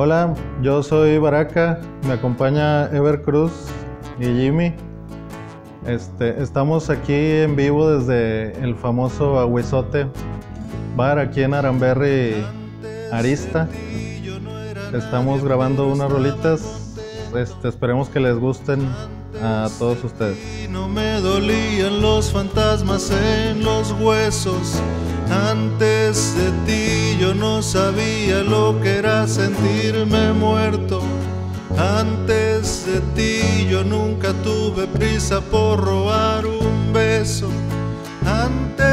Hola, yo soy Baraka, me acompaña Ever Cruz y Jimmy. Este, estamos aquí en vivo desde el famoso Aguizote Bar aquí en Aramberri, Arista. Estamos grabando unas rolitas. Este, esperemos que les gusten a todos ustedes. No me dolían los fantasmas en los huesos. Antes no sabía lo que era sentirme muerto. Antes de ti yo nunca tuve prisa por robar un beso. Antes